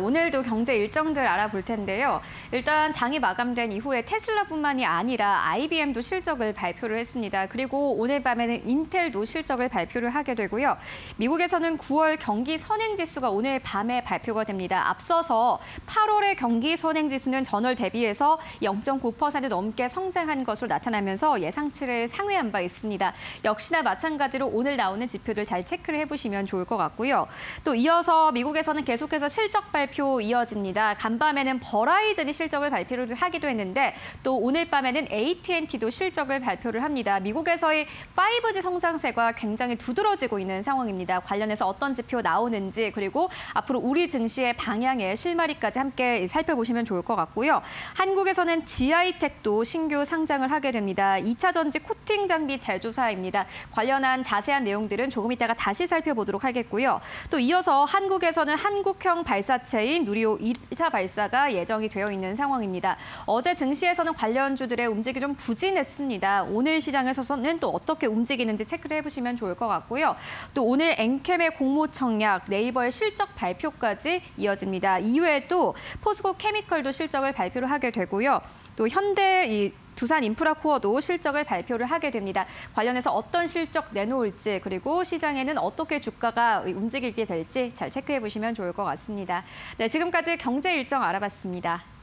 오늘도 경제 일정들 알아볼 텐데요. 일단 장이 마감된 이후에 테슬라뿐만이 아니라 IBM도 실적을 발표를 했습니다. 그리고 오늘 밤에는 인텔도 실적을 발표를 하게 되고요. 미국에서는 9월 경기 선행 지수가 오늘 밤에 발표가 됩니다. 앞서서 8월의 경기 선행 지수는 전월 대비해서 0.9% 넘게 성장한 것으로 나타나면서 예상치를 상회한 바 있습니다. 역시나 마찬가지로 오늘 나오는 지표들 잘 체크를 해보시면 좋을 것 같고요. 또 이어서 미국에서는 계속해서 실적 발표 발표 이어집니다. 간밤에는 버라이즌이 실적을 발표를 하기도 했는데 또 오늘 밤에는 AT&T도 실적을 발표를 합니다. 미국에서의 5G 성장세가 굉장히 두드러지고 있는 상황입니다. 관련해서 어떤 지표 나오는지 그리고 앞으로 우리 증시의 방향의 실마리까지 함께 살펴보시면 좋을 것 같고요. 한국에서는 GI텍도 신규 상장을 하게 됩니다. 2차 전지 코팅 장비 제조사입니다. 관련한 자세한 내용들은 조금 이따가 다시 살펴보도록 하겠고요. 또 이어서 한국에서는 한국형 발사체 발사체인 누리호 1차 발사가 예정이 되어 있는 상황입니다. 어제 증시에서는 관련 주들의 움직이 좀 부진했습니다. 오늘 시장에서는 또 어떻게 움직이는지 체크를 해보시면 좋을 것 같고요. 또 오늘 엔캠의 공모 청약, 네이버의 실적 발표까지 이어집니다. 이외에도 포스코 케미컬도 실적을 발표를 하게 되고요. 또 현대 이 두산 인프라코어도 실적을 발표를 하게 됩니다. 관련해서 어떤 실적 내놓을지 그리고 시장에는 어떻게 주가가 움직이게 될지 잘 체크해 보시면 좋을 것 같습니다. 네, 지금까지 경제 일정 알아봤습니다.